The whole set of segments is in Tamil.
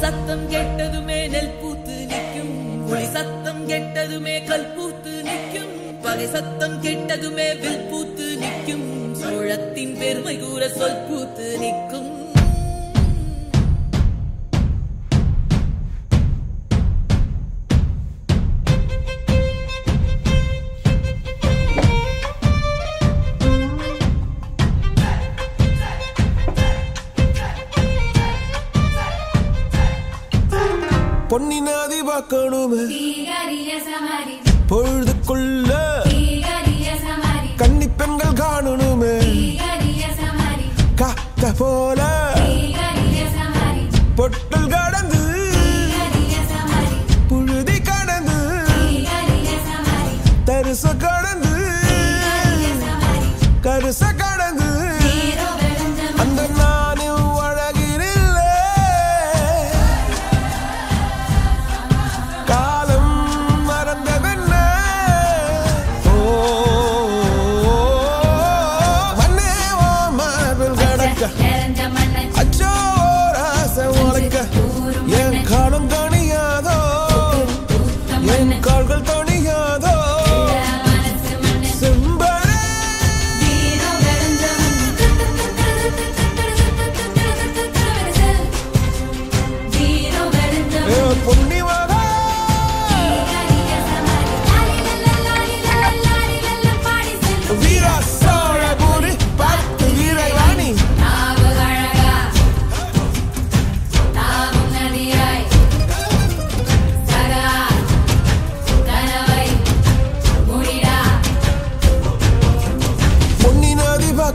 சத்தம் கெட்டதுமே நெல் பூத்து நிற்கும். ஒளி சத்தம் கெட்டதுமே கல் பூத்து நிற்கும். பகை சத்தம் கெட்டதுமே வில் பூத்து நிற்கும். சோழத்தின் பெருமை கூற சொல் பூத்து நிற்கும். பொன்னி நாதி பார்க்கணுமே பொழுதுக்குள்ள கன்னி பெண்கள் காணணுமே. காத்த போல பொட்டல் கடந்து புழுதி கடந்து தரிச கடந்து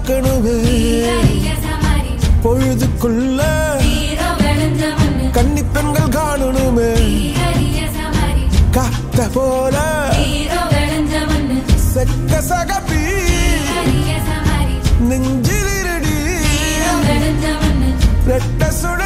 பார்க்கணுமே. பொழுதுக்குள்ள கன்னி பெண்கள் காணணுமே. காத்த போல செக்க சகப்பி. நெஞ்சிலிருடி ரெட்ட சுட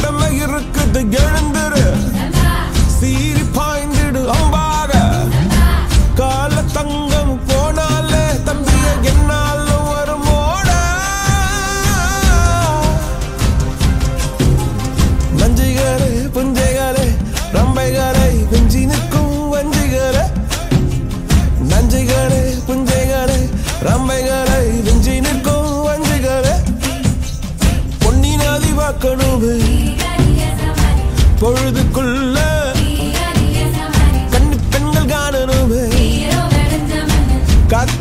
கடமை இருக்குது எழுந்துரு. செம்பா சீறி பாய்ந்திடு அம்பாக. கால தங்கம் போனாலே தம்பிய என்னாலும் வருமோட நஞ்சிகளே புஞ்சைகளே ரம்பைகளை வெஞ்சி நிற்கும் வஞ்சிகளே. நஞ்சிகளே புஞ்சைகளே ரம்பைகளை வெஞ்சி நிற்கும் வஞ்சிகளே. பொன்னின் நதி பொழுதுக்குள்ள கண்ணி பெண்கள் காணணுமே. காத்த